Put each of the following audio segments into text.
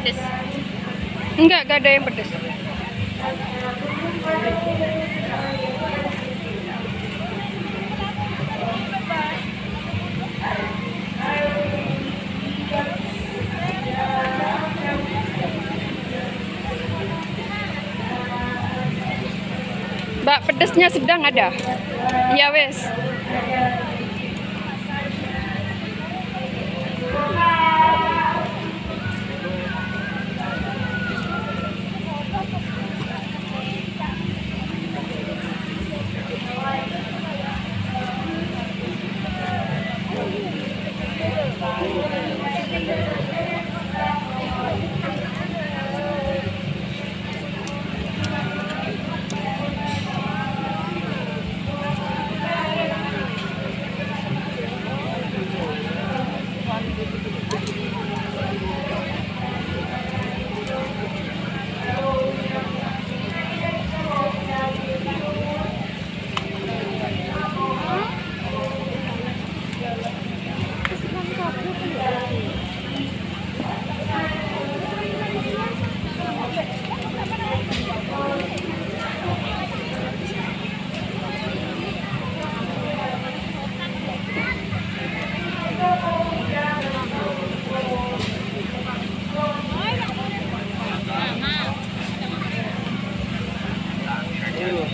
pedes? Enggak, enggak ada yang pedes. Mbak, pedesnya sedang ada? Iya, wes.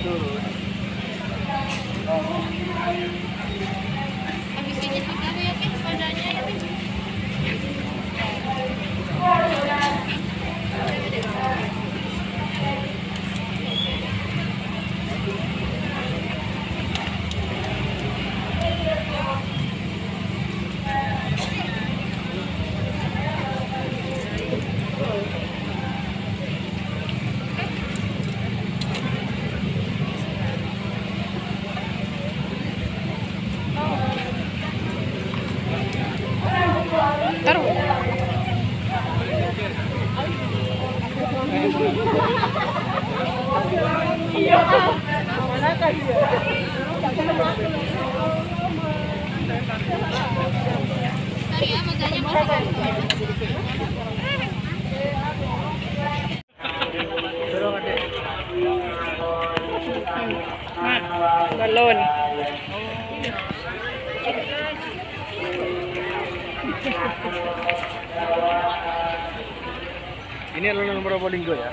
good. Balon. Ini adalah nomor Probolinggo ya.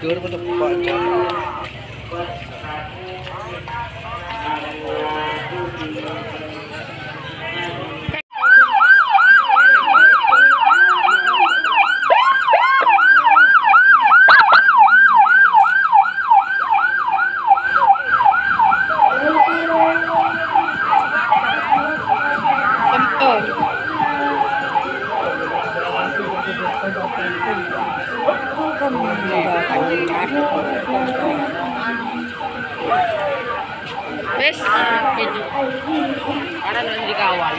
Dona untuk baca. Oh. Best. Uh, Para nang ligawan.